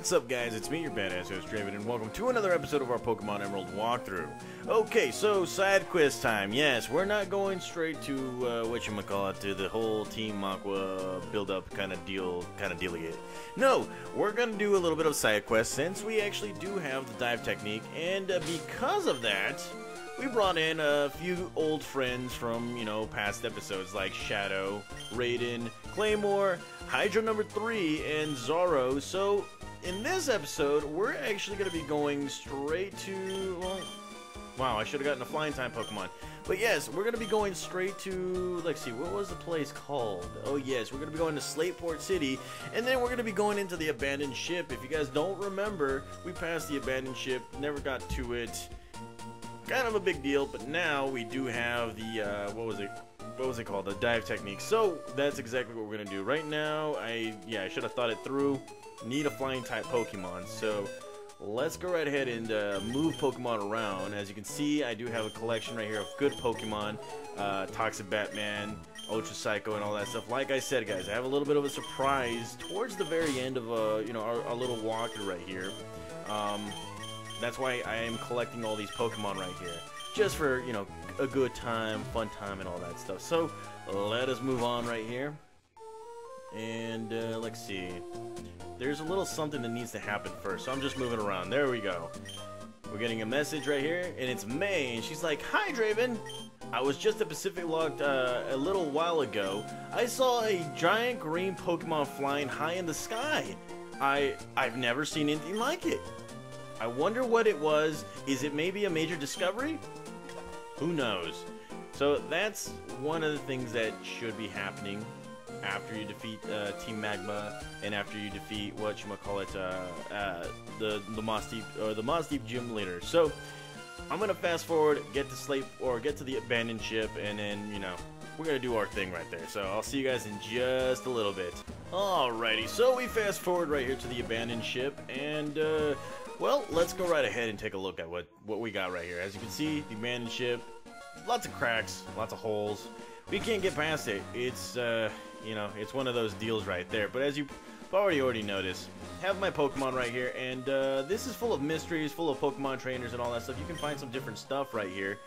What's up, guys? It's me, your badass host, Draven, and welcome to another episode of our Pokemon Emerald walkthrough. Okay, so side quest time. Yes, we're not going straight to uh, what you call it, to the whole Team Aqua build-up kind of deal, kind of it. No, we're gonna do a little bit of side quest since we actually do have the dive technique, and uh, because of that, we brought in a few old friends from, you know, past episodes like Shadow, Raiden, Claymore, Hydro number 3, and Zoro. So, in this episode, we're actually going to be going straight to... Well, wow, I should have gotten a flying time Pokemon. But yes, we're going to be going straight to... Let's see, what was the place called? Oh yes, we're going to be going to Slateport City, and then we're going to be going into the abandoned ship. If you guys don't remember, we passed the abandoned ship, never got to it kind of a big deal, but now we do have the, uh, what was it? What was it called? The dive technique. So that's exactly what we're gonna do. Right now, I, yeah, I should have thought it through. Need a flying type Pokemon. So let's go right ahead and uh, move Pokemon around. As you can see, I do have a collection right here of good Pokemon. Uh, Toxic Batman, Ultra Psycho, and all that stuff. Like I said, guys, I have a little bit of a surprise towards the very end of, uh, you know, our, our little walker right here. Um, that's why I am collecting all these Pokemon right here. Just for, you know, a good time, fun time, and all that stuff. So, let us move on right here. And, uh, let's see. There's a little something that needs to happen first, so I'm just moving around. There we go. We're getting a message right here, and it's May, and she's like, Hi, Draven! I was just at Pacifidlog uh, a little while ago. I saw a giant green Pokemon flying high in the sky. I, I've never seen anything like it. I wonder what it was. Is it maybe a major discovery? Who knows? So that's one of the things that should be happening after you defeat uh, Team Magma and after you defeat what you might call it, uh, uh, the the Mossdeep or the Mossdeep gym leader. So I'm gonna fast forward, get to sleep or get to the abandoned ship, and then you know we're gonna do our thing right there. So I'll see you guys in just a little bit. Alrighty, so we fast forward right here to the abandoned ship, and uh, well, let's go right ahead and take a look at what, what we got right here. As you can see, the abandoned ship, lots of cracks, lots of holes. We can't get past it. It's, uh, you know, it's one of those deals right there. But as you've already already noticed, have my Pokemon right here, and uh, this is full of mysteries, full of Pokemon trainers and all that stuff. You can find some different stuff right here.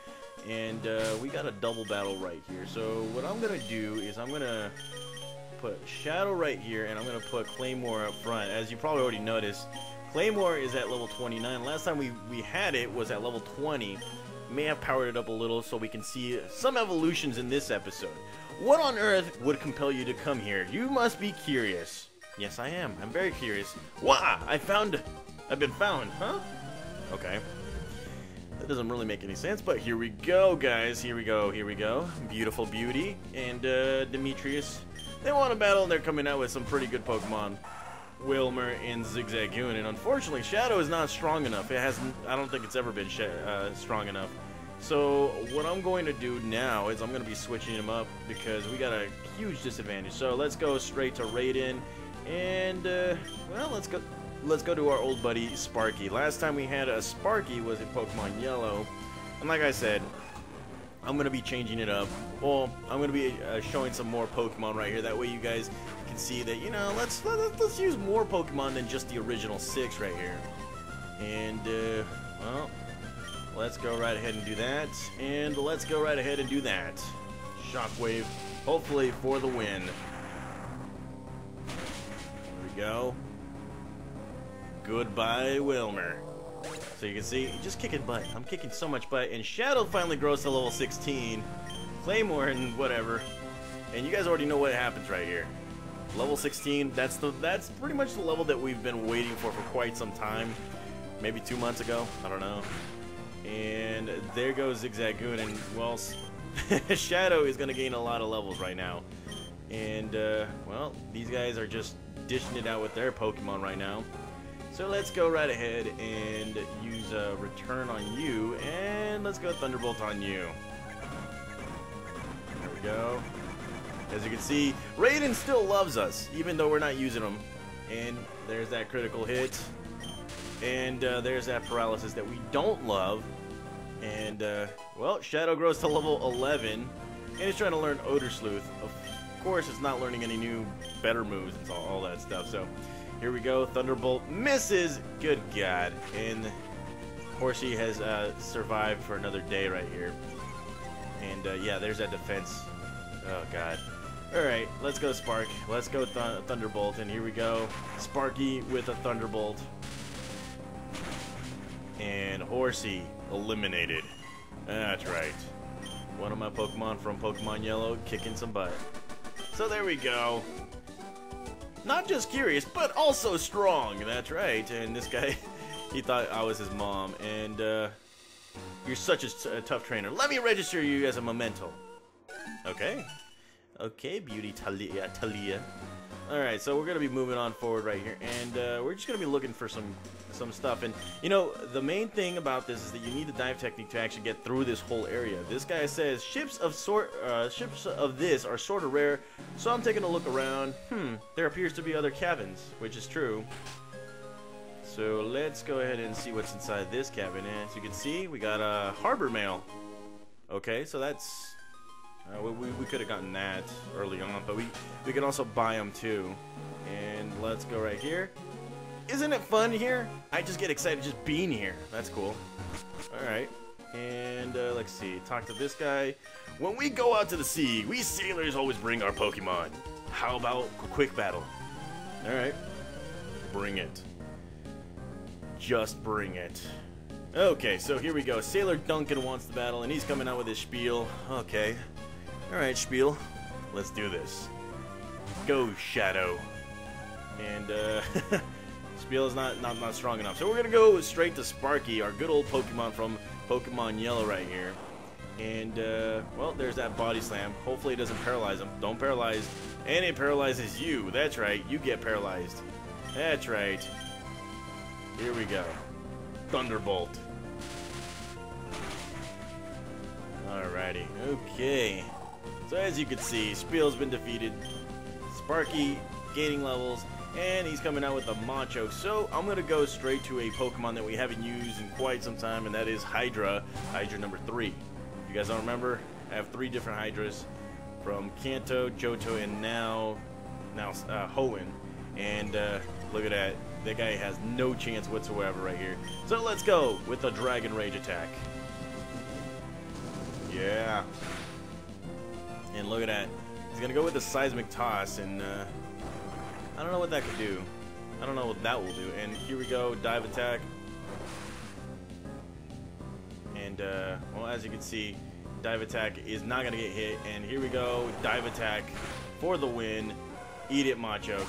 And uh, we got a double battle right here. So what I'm going to do is I'm going to put Shadow right here, and I'm going to put Claymore up front. As you probably already noticed, Claymore is at level 29. Last time we, we had it was at level 20. May have powered it up a little so we can see some evolutions in this episode. What on earth would compel you to come here? You must be curious. Yes, I am. I'm very curious. Wah! I found... I've been found, huh? Okay. That doesn't really make any sense, but here we go, guys. Here we go, here we go. Beautiful Beauty and uh, Demetrius. They want to battle, and they're coming out with some pretty good Pokemon. Whismur and Zigzagoon, and unfortunately, Shadow is not strong enough. It hasn't. I don't think it's ever been uh, strong enough. So what I'm going to do now is I'm going to be switching him up because we got a huge disadvantage. So let's go straight to Raiden, and uh, well, let's go. Let's go to our old buddy Sparky. Last time we had a Sparky was in Pokemon Yellow, and like I said, I'm going to be changing it up. Well, I'm going to be uh, showing some more Pokemon right here. That way you guys can see that, you know, let's, let's, let's use more Pokemon than just the original six right here. And, uh, well, let's go right ahead and do that. And let's go right ahead and do that. Shockwave, hopefully for the win. There we go. Goodbye, Whismur. So you can see, just kicking butt. I'm kicking so much butt. And Shadow finally grows to level 16. Claymore and whatever. And you guys already know what happens right here. Level 16, that's the that's pretty much the level that we've been waiting for for quite some time. Maybe two months ago, I don't know. And there goes Zigzagoon, and well, Shadow is going to gain a lot of levels right now. And, uh, well, these guys are just dishing it out with their Pokemon right now. So let's go right ahead and use a return on you, and let's go Thunderbolt on you. There we go. As you can see, Raiden still loves us, even though we're not using him. And there's that critical hit. And uh, there's that paralysis that we don't love. And, uh, well, Shadow grows to level 11. And it's trying to learn Odor Sleuth. Of course, it's not learning any new, better moves and all, that stuff. So, Here we go. Thunderbolt misses. Good God. And Horsey has uh, survived for another day right here. And uh, yeah, there's that defense. Oh God. All right, let's go Spark. Let's go th Thunderbolt. And here we go. Sparky with a Thunderbolt. And Horsey eliminated. That's right. One of my Pokemon from Pokemon Yellow kicking some butt. So there we go. Not just curious, but also strong. That's right. And this guy, he thought I was his mom. And uh, you're such a, tough trainer. Let me register you as a memento. Okay. Okay, beauty Talia. Talia. Alright, so we're going to be moving on forward right here. And uh, we're just going to be looking for some some stuff. And, you know, the main thing about this is that you need the dive technique to actually get through this whole area. This guy says, ships of sort, uh, ships of this are sort of rare, so I'm taking a look around. Hmm, there appears to be other cabins, which is true. So let's go ahead and see what's inside this cabin. As you can see, we got a harbor mail. Okay, so that's... Uh, we, we could have gotten that early on, but we, we can also buy them too. And let's go right here. Isn't it fun here? I just get excited just being here. That's cool. Alright. And uh, let's see. Talk to this guy. When we go out to the sea, we sailors always bring our Pokemon. How about a quick battle? Alright. Bring it. Just bring it. Okay, so here we go. Sailor Duncan wants the battle, and he's coming out with his Spheal. Okay. Alright, Spheal. Let's do this. Go, Shadow. And, uh... Spheal is not, not, not strong enough. So we're to go straight to Sparky, our good old Pokemon from Pokemon Yellow right here. And, uh, well, there's that body slam. Hopefully it doesn't paralyze him. Don't paralyze. And it paralyzes you. That's right. You get paralyzed. That's right. Here we go. Thunderbolt. Alrighty. Okay. So as you can see, Spheal's been defeated. Sparky gaining levels. And he's coming out with a Machop. So I'm going to go straight to a Pokemon that we haven't used in quite some time, and that is Hydra, Hydra number 3. If you guys don't remember, I have three different Hydras from Kanto, Johto, and now, now uh, Hoenn. And uh, look at that. That guy has no chance whatsoever right here. So let's go with the Dragon Rage attack. Yeah. And look at that. He's going to go with the Seismic Toss, and... Uh, I don't know what that could do. I don't know what that will do. And here we go, dive attack. And, uh, well, as you can see, dive attack is not going to get hit. And here we go, dive attack for the win. Eat it, Machop.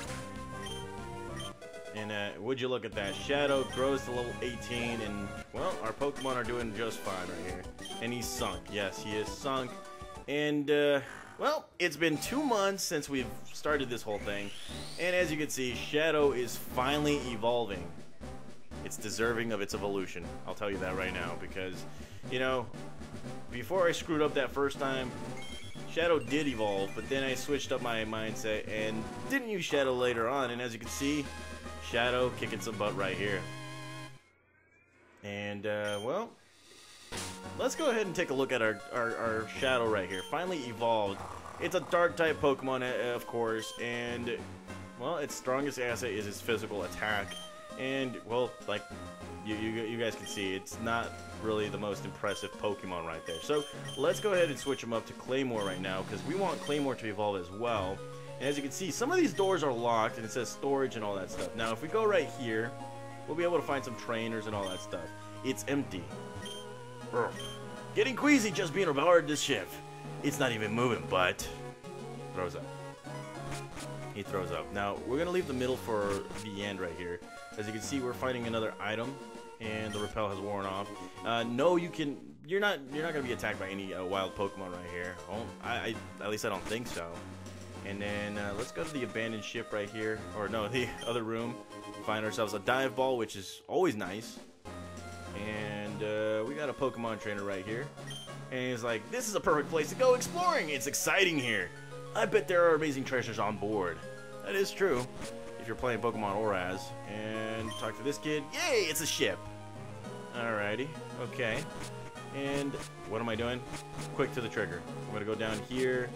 And uh, would you look at that? Shadow grows to level 18, and, well, our Pokemon are doing just fine right here. And he's sunk. Yes, he is sunk. And, uh, well, it's been two months since we've started this whole thing, and as you can see, Shadow is finally evolving. It's deserving of its evolution. I'll tell you that right now, because, you know, before I screwed up that first time, Shadow did evolve, but then I switched up my mindset and didn't use Shadow later on, and as you can see, Shadow kicking some butt right here. And, uh, well, Let's go ahead and take a look at our, our, our Shadow right here. Finally evolved. It's a Dark-type Pokemon, uh, of course, and, well, its strongest asset is its physical attack. And, well, like you, you, you guys can see, it's not really the most impressive Pokemon right there. So, let's go ahead and switch him up to Claymore right now, because we want Claymore to evolve as well. And as you can see, some of these doors are locked, and it says storage and all that stuff. Now, if we go right here, we'll be able to find some trainers and all that stuff. It's empty. Getting queasy just being aboard this ship. It's not even moving, but... Throws up. He throws up. Now, we're going to leave the middle for the end right here. As you can see, we're fighting another item, and the repel has worn off. Uh, no, you can... You're not You're not going to be attacked by any uh, wild Pokemon right here. Oh, I, I, At least I don't think so. And then, uh, let's go to the abandoned ship right here. Or, no, the other room. Find ourselves a dive ball, which is always nice. And uh, we got a Pokemon trainer right here. And he's like, this is a perfect place to go exploring. It's exciting here. I bet there are amazing treasures on board. That is true. If you're playing Pokemon ORAS. And talk to this kid. Yay, it's a ship. Alrighty. Okay. And what am I doing? Quick to the trigger. I'm going to go down here.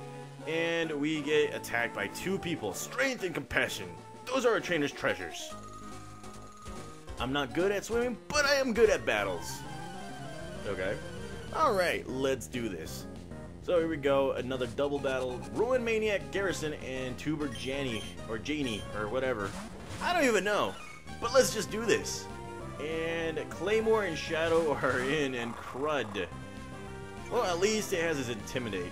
And we get attacked by two people. Strength and compassion. Those are a trainer's treasures. I'm not good at swimming, but I am good at battles. Okay. Alright, let's do this. So here we go, another double battle. Ruin Maniac Garrison and Tuber Janie, or Janie, or whatever. I don't even know. But let's just do this. And Claymore and Shadow are in, and Crud. Well, at least it has his Intimidate.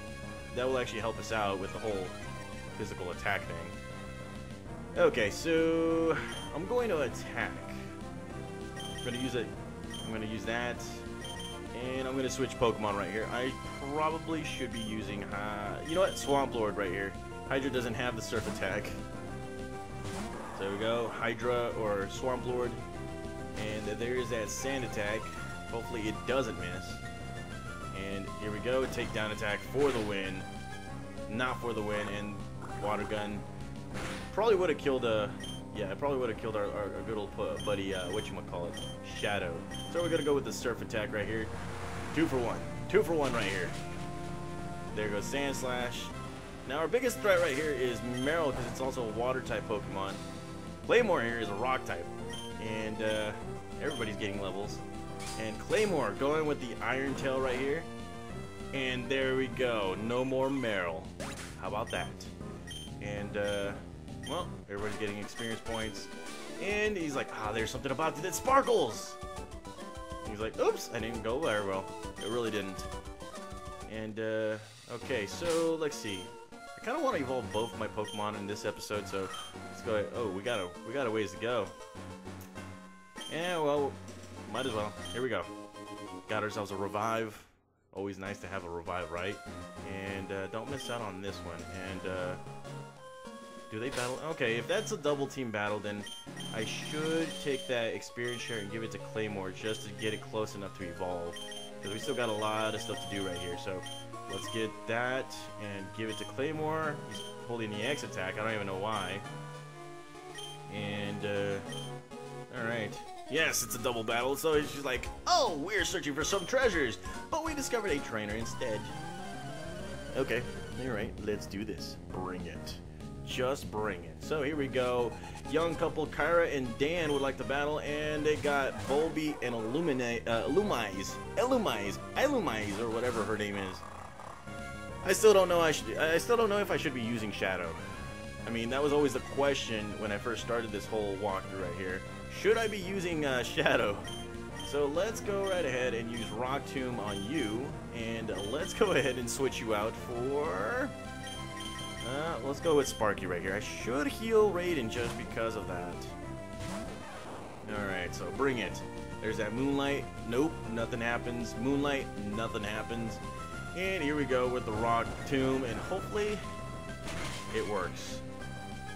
That will actually help us out with the whole physical attack thing. Okay, so I'm going to attack. I'm going to use it. I'm going to use that. And I'm going to switch Pokemon right here. I probably should be using... Uh, you know what? Swamp Lord right here. Hydra doesn't have the Surf Attack. So there we go. Hydra or Swamp Lord. And there is that Sand Attack. Hopefully it doesn't miss. And here we go. Takedown attack for the win. Not for the win. And Water Gun. Probably would have killed a... Yeah, it probably would have killed our, our, our, good old buddy, uh, whatchamacallit, Shadow. So we're going to go with the Surf Attack right here. Two for one. Two for one right here. There goes Sandslash. Now our biggest threat right here is Marill because it's also a water type Pokemon. Claymore here is a rock type. And uh, everybody's getting levels. And Claymore going with the Iron Tail right here. And there we go. No more Marill. How about that? And uh, well, everybody's getting experience points. And he's like, ah, there's something about it that sparkles. He's like, oops, I didn't go very well. It really didn't. And, uh, okay, so let's see. I kind of want to evolve both my Pokemon in this episode, so let's go ahead. Oh, we got a, we got a ways to go. Yeah, well, might as well. Here we go. Got ourselves a Revive. Always nice to have a Revive, right? And uh, don't miss out on this one. And, uh, do they battle? Okay, if that's a double team battle, then I should take that experience share and give it to Claymore just to get it close enough to evolve. Because we still got a lot of stuff to do right here. So let's get that and give it to Claymore. He's holding the X attack. I don't even know why. And, uh, alright. Yes, it's a double battle, so she's like, oh, we're searching for some treasures, but we discovered a trainer instead. Okay, alright, let's do this. Bring it just bring it. So here we go. Young couple Kyra and Dan would like to battle, and they got Volbeat and Illumine, uh, Illumise, Illumise, Illumise, or whatever her name is. I still don't know. I should. I still don't know if I should be using Shadow. I mean, that was always the question when I first started this whole walkthrough right here. Should I be using uh, Shadow? So let's go right ahead and use Rock Tomb on you, and let's go ahead and switch you out for uh, let's go with Sparky right here. I should heal Raiden just because of that. Alright, so bring it. There's that Moonlight. Nope, nothing happens. Moonlight, nothing happens. And here we go with the Rock Tomb, and hopefully it works.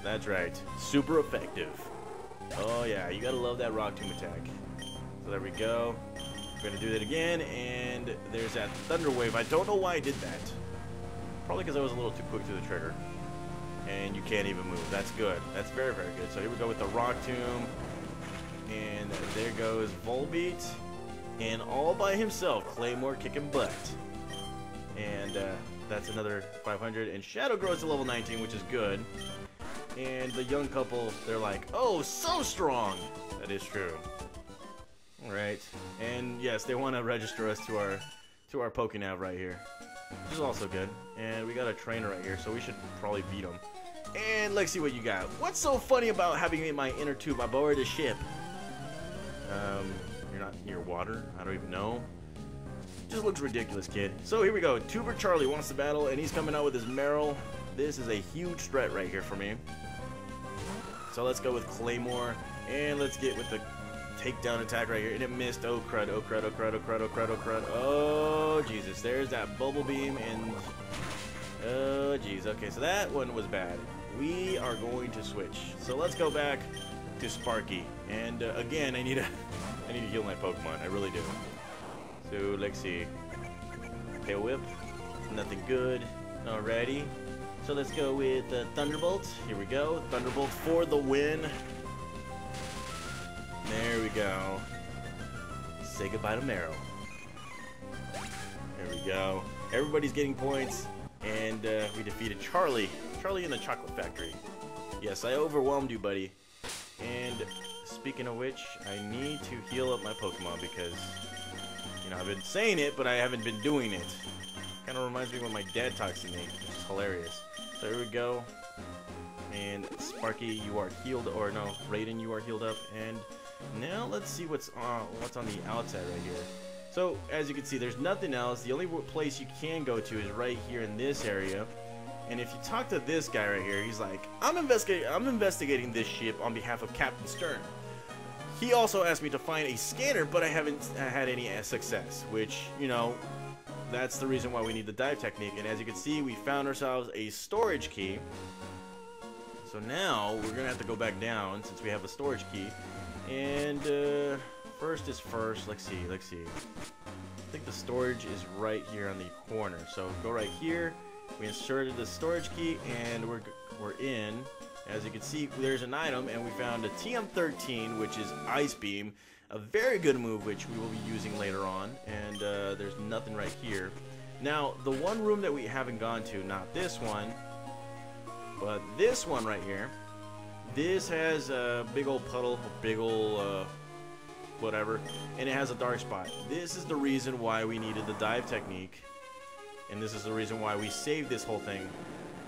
That's right. Super effective. Oh yeah, you gotta love that Rock Tomb attack. So there we go. We're gonna do that again, and there's that Thunder Wave. I don't know why I did that. Probably because I was a little too quick to the trigger. And you can't even move. That's good. That's very, very good. So here we go with the Rock Tomb. And there goes Volbeat. And all by himself, Claymore kicking butt. And uh, that's another 500. And Shadow grows to level 19, which is good. And the young couple, they're like, oh, so strong. That is true. Alright. And yes, they want to register us to our to our Pokenav right here. Which is also good. And we got a trainer right here, so we should probably beat him. And let's see what you got. What's so funny about having me in my inner tube aboard a ship? Um, you're not near water. I don't even know. Just looks ridiculous, kid. So here we go. Tuber Charlie wants to battle, and he's coming out with his Marill. This is a huge threat right here for me. So let's go with Claymore, and let's get with the takedown attack right here, and it missed. Oh crud! Oh crud! Oh crud! Oh crud! Oh crud! Oh crud! Oh Jesus! There's that bubble beam, and oh jeez. Okay, so that one was bad. We are going to switch. So let's go back to Sparky, and uh, again, I need to, I need to heal my Pokemon. I really do. So let's see. Tail Whip, nothing good. Alrighty. So let's go with uh, Thunderbolt. Here we go. Thunderbolt for the win. There we go. Say goodbye to Marill. There we go. Everybody's getting points, and uh, we defeated Charlie. Charlie in the Chocolate Factory. Yes, I overwhelmed you, buddy. And speaking of which, I need to heal up my Pokemon because, you know, I've been saying it, but I haven't been doing it. Kind of reminds me of when my dad talks to me, which is hilarious. So here we go. And Sparky, you are healed, or no, Raiden, you are healed up. And now let's see what's on, what's on the outside right here. So, as you can see, there's nothing else. The only place you can go to is right here in this area. And if you talk to this guy right here, he's like, I'm investigating I'm investigating this ship on behalf of Captain Stern. He also asked me to find a scanner, but I haven't uh, had any uh, success, which, you know, that's the reason why we need the dive technique. And as you can see, we found ourselves a storage key. So now, we're to have to go back down since we have a storage key. And, uh, first is first. Let's see, let's see. I think the storage is right here on the corner. So go right here. We inserted the storage key and we're, we're in. As you can see, there's an item and we found a TM13, which is Ice Beam. A very good move, which we will be using later on. And uh, there's nothing right here. Now, the one room that we haven't gone to, not this one, but this one right here, this has a big old puddle, a big old uh, whatever, and it has a dark spot. This is the reason why we needed the dive technique, and this is the reason why we saved this whole thing.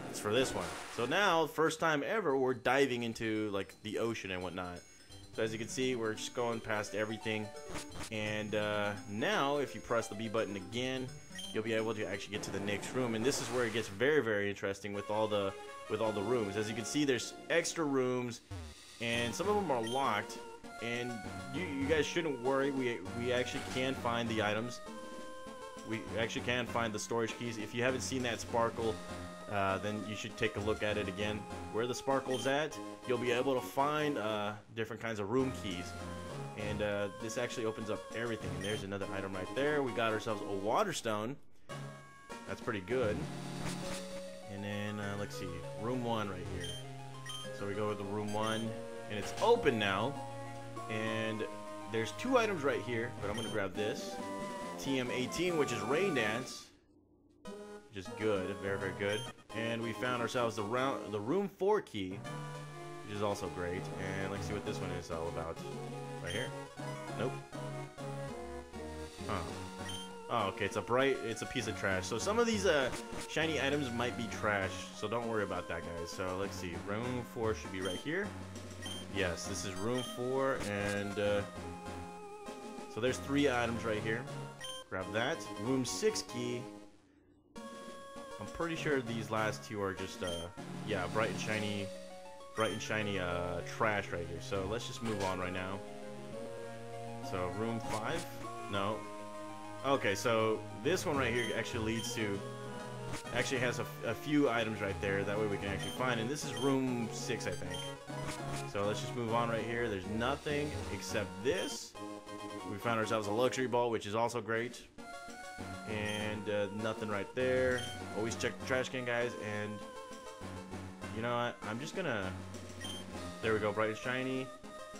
It's for this one. So now, first time ever, we're diving into like the ocean and whatnot. So as you can see, we're just going past everything. And uh, now, if you press the B button again, you'll be able to actually get to the next room. And this is where it gets very, very interesting with all the with all the rooms. As you can see, there's extra rooms, and some of them are locked. And you, you guys shouldn't worry. We we actually can find the items. We actually can find the storage keys. If you haven't seen that sparkle, uh, then you should take a look at it again. Where the sparkle's at, you'll be able to find uh, different kinds of room keys. And uh, this actually opens up everything. And there's another item right there. We got ourselves a water stone. That's pretty good. And then, uh, let's see, room one right here. So we go with the room one, and it's open now. And there's two items right here, but I'm going to grab this. TM18, which is Rain Dance. Which is good, very, very good. And we found ourselves the, round, the room 4 key, which is also great. And let's see what this one is all about. Right here? Nope. Huh. Oh, okay, it's a bright, it's a piece of trash. So some of these uh, shiny items might be trash, so don't worry about that, guys. So let's see, room 4 should be right here. Yes, this is room 4, and uh, so there's three items right here. Grab that. Room 6 key. I'm pretty sure these last two are just, uh, yeah, bright and shiny, bright and shiny uh, trash right here. So let's just move on right now. So room 5? No, Okay, so this one right here actually leads to, actually has a, a, few items right there. That way we can actually find, and this is room six, I think. So let's just move on right here. There's nothing except this. We found ourselves a luxury ball, which is also great. And uh, nothing right there. Always check the trash can, guys. And you know what? I'm just gonna. There we go, bright and shiny.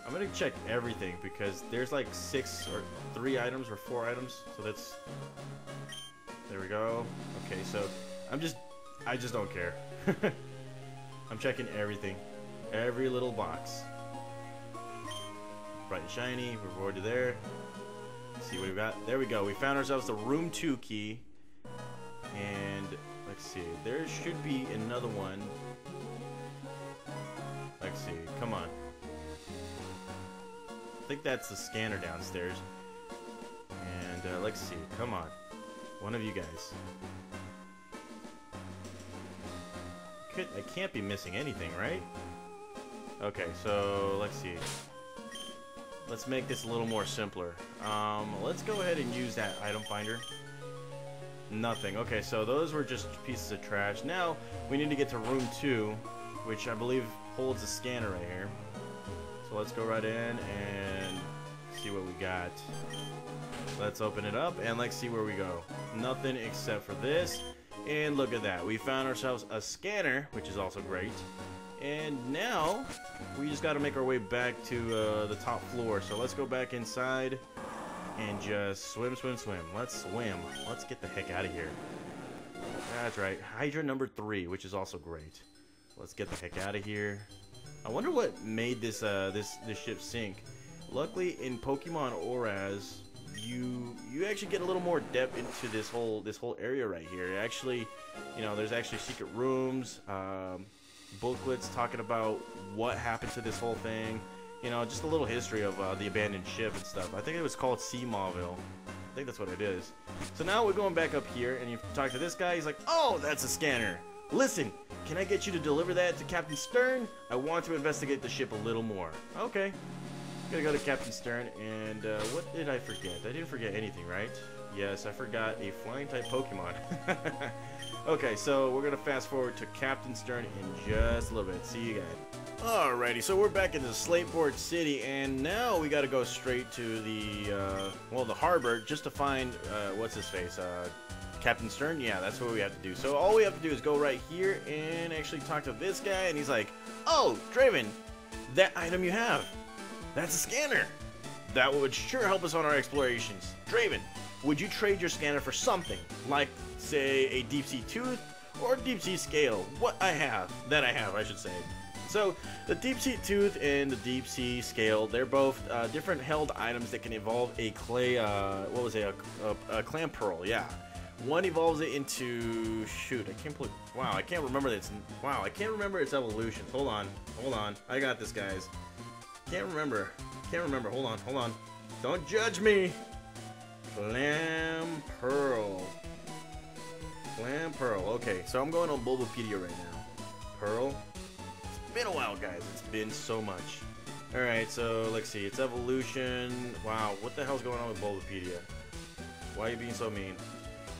I'm gonna check everything because there's like six or three items or four items. So that's there we go. Okay, so I'm just I just don't care. I'm checking everything, every little box. Bright and shiny. We're already there. Let's see what we got. There we go. We found ourselves the room two key, and let's see. There should be another one. Let's see. Come on. I think that's the scanner downstairs. And uh, let's see. Come on. One of you guys. Could, I can't be missing anything, right? Okay, so let's see. Let's make this a little more simpler. Um, let's go ahead and use that item finder. Nothing. Okay, so those were just pieces of trash. Now, we need to get to room 2, which I believe holds a scanner right here. So let's go right in and see what we got. Let's open it up and let's see where we go. Nothing except for this. And look at that. We found ourselves a scanner, which is also great. And now, we just got to make our way back to uh, the top floor. So let's go back inside and just swim, swim, swim. Let's swim. Let's get the heck out of here. That's right. Hydra number three, which is also great. Let's get the heck out of here. I wonder what made this uh, this this ship sink. Luckily, in Pokemon ORAS, you you actually get a little more depth into this whole this whole area right here. Actually, you know, there's actually secret rooms, um, booklets talking about what happened to this whole thing. You know, just a little history of uh, the abandoned ship and stuff. I think it was called Sea Mauville. I think that's what it is. So now we're going back up here, and you talk to this guy. He's like, "Oh, that's a scanner. Listen, can I get you to deliver that to Captain Stern? I want to investigate the ship a little more." Okay. Gonna go to Captain Stern, and uh, what did I forget? I didn't forget anything, right? Yes, I forgot a flying type Pokemon. okay, so we're gonna fast forward to Captain Stern in just a little bit. See you guys. Alrighty, so we're back in the Slateport City, and now we gotta go straight to the, uh, well, the harbor, just to find, uh, what's his face, uh, Captain Stern? Yeah, that's what we have to do. So all we have to do is go right here and actually talk to this guy, and he's like, Oh, Draven, that item you have, that's a scanner. That would sure help us on our explorations. Draven, would you trade your scanner for something, like, say, a deep sea tooth, or deep sea scale? What I have, that I have, I should say. So, the Deep Sea Tooth and the Deep Sea Scale, they're both uh, different held items that can evolve a clay, uh, what was it, a, a, a Clamperl, yeah. One evolves it into, shoot, I can't, believe. wow, I can't remember its, wow, I can't remember its evolution. Hold on, hold on, I got this, guys. Can't remember, can't remember, hold on, hold on. Don't judge me. Clam Pearl. Clamperl, okay, so I'm going on Bulbapedia right now. Pearl, It's been a while, guys. It's been so much. Alright, so let's see. It's evolution. Wow, what the hell's going on with Bulbapedia? Why are you being so mean?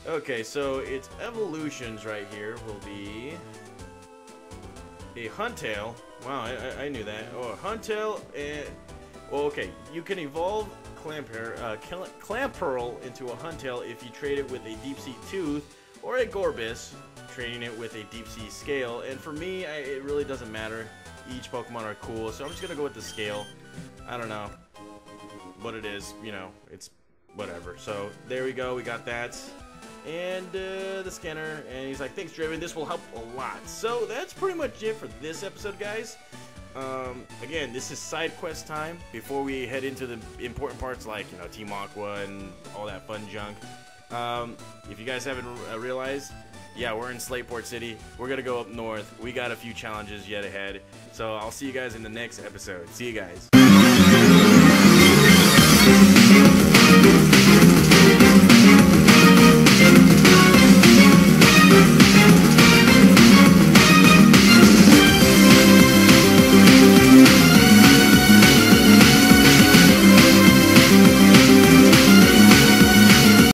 Okay, so its evolutions right here will be a Huntail. Wow, I, I, knew that. Oh, Huntail and... Well, okay, you can evolve Clamper, uh, into a Huntail if you trade it with a Deep Sea Tooth or a Gorebyss, trading it with a deep sea scale. And for me, I, it really doesn't matter. Each Pokemon are cool, so I'm just gonna go with the scale. I don't know what it is, you know, it's whatever. So there we go, we got that. And uh, the scanner, and he's like, thanks Draven, this will help a lot. So that's pretty much it for this episode, guys. Um, again, this is side quest time before we head into the important parts like, you know, Team Aqua and all that fun junk. Um, if you guys haven't uh, realized, yeah, we're in Slateport City. We're going to go up north. We got a few challenges yet ahead. So I'll see you guys in the next episode. See you guys.